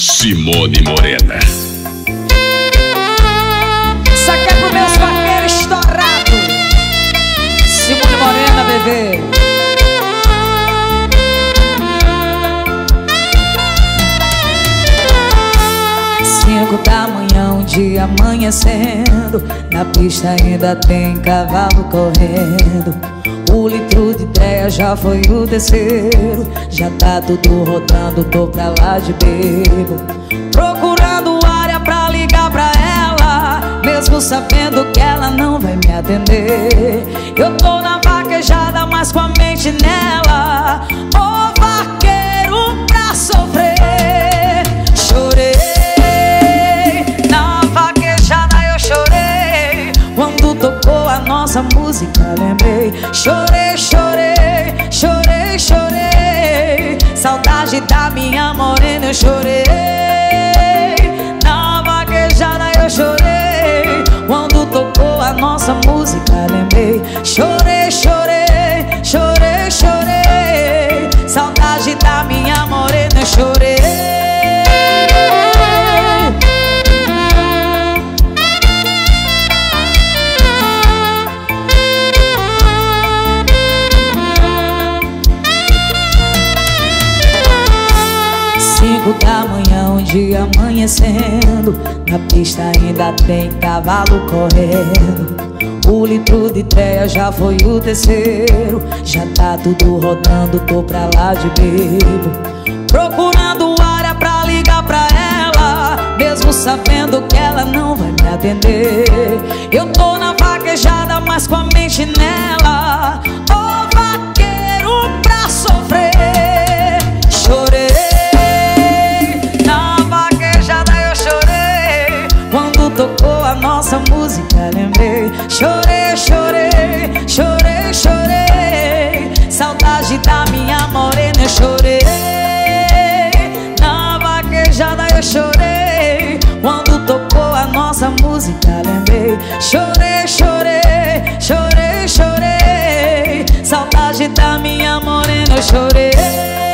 Simone Morena. Isso aqui é pro meus vaqueiros estourados. Simone Morena, bebê. Cinco da manhã, um dia amanhecendo Na pista ainda tem cavalo correndo O litro de ideia já foi o terceiro. Já tá tudo rodando, tô pra lá de bebo. Procurando área pra ligar pra ela Mesmo sabendo que ela não vai me atender. Eu tô na vaquejada, mas com a mente nela. Ô nossa música lembrei. Chorei, chorei, chorei, chorei. Saudade da minha morena eu chorei. Na vaquejada eu chorei. Quando tocou a nossa música lembrei. Chorei, chorei, Na pista ainda tem cavalo correndo. O litro de ideia já foi o terceiro. Já tá tudo rodando, tô pra lá de bebo. Procurando área pra ligar pra ela. Mesmo sabendo que ela não vai me atender. Eu tô na vaquejada, mas com a mente nela nossa música lembrei Chorei, chorei, chorei, chorei Saudade da minha morena eu chorei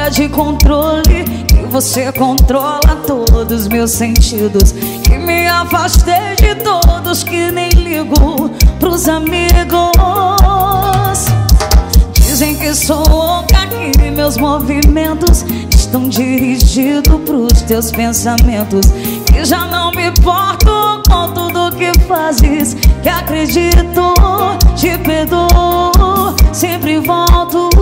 fora de controle Que você controla todos meus sentidos Que me afastei de todos que nem ligo pros amigos. Dizem que sou louca, que meus movimentos Estão dirigidos pros teus pensamentos Que já não me importo com tudo que fazes Que acredito, te perdoo Sempre volto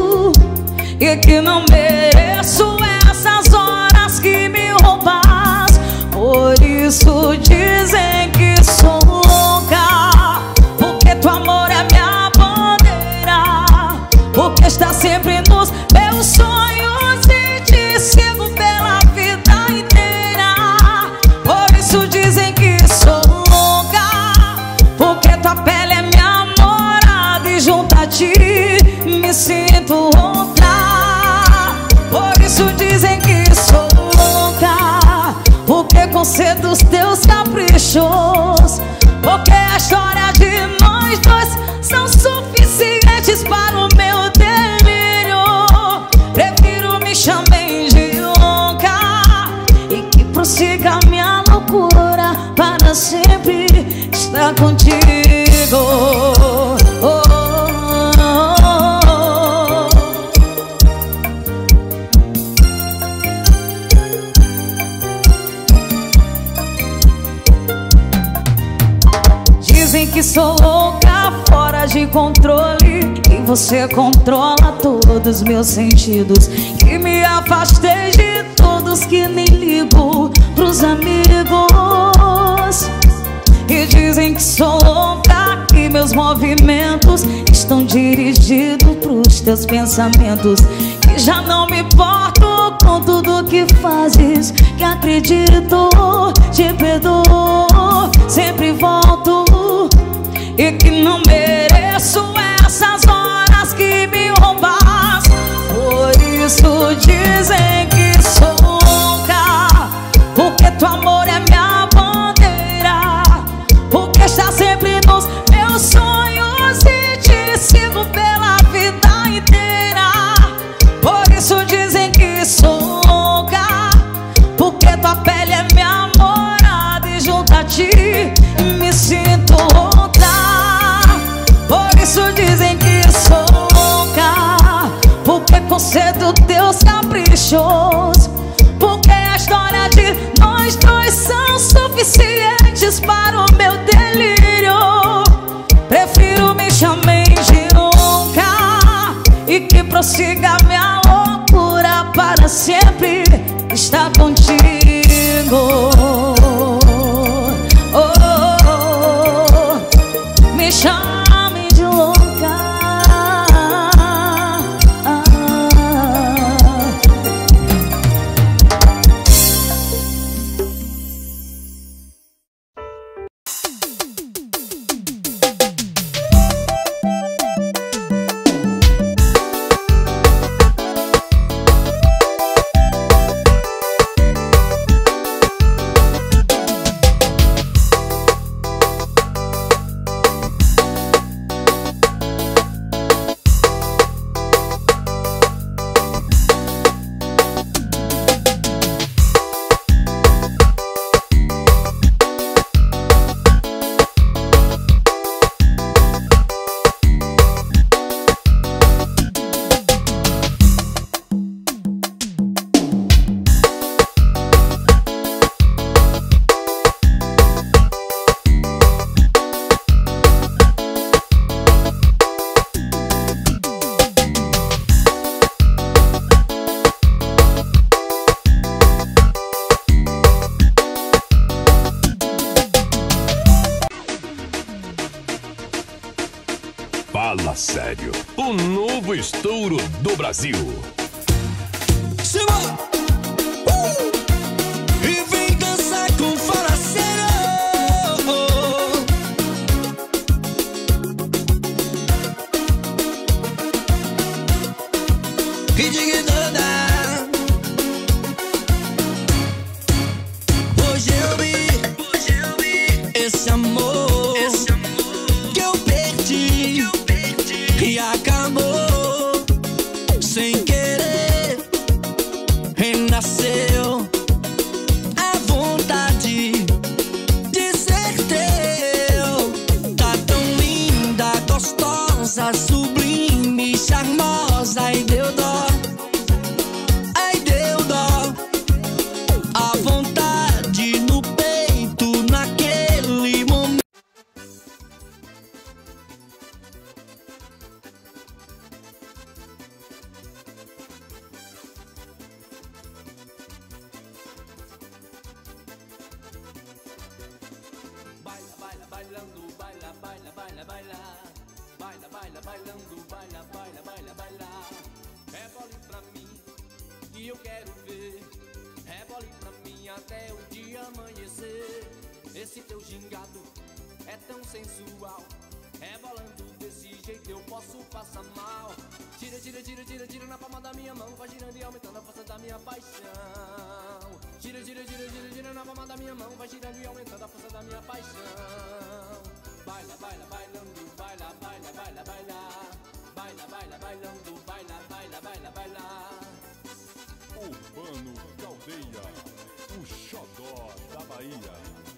E que não mereço essas horas que me roubas. Por isso dizem que sou louca. Porque tu amor é minha bandeira. Porque está sempre nos meus sonhos E te sigo pela vida inteira. Por isso dizem que sou louca. Porque tua pele é minha morada. E junto a ti me sinto outra isso dizem que sou louca Porque concedo os teus caprichos Porque a história de nós dois São suficientes para o meu delírio. Prefiro me chamem de louca E que prossiga minha loucura Para sempre estar contigo Dizem que sou louca, fora de controle. E você controla todos meus sentidos. Que me afastei de todos que nem ligo pros amigos. E dizem que sou louca, que meus movimentos Estão dirigidos pros teus pensamentos. Que já não me importo com tudo que fazes Que acredito, te perdoo. Sempre volto não mereço suficientes para o meu delírio. Prefiro me chamem de louca E que prossiga minha loucura para sempre. Estar contigo Brasil. Chama! Uh! E vem dançar com Fala Sério! E diga da minha mão Vai girando e aumentando a força da minha paixão. Tira, tira, tira, tira, tira na palma da minha mão Vai girando e aumentando a força da minha paixão. Baila, baila, bailando, baila, baila, baila, baila. Baila, baila, bailando, baila, baila, baila, baila. Urbano Caldeia, o xodó da Bahia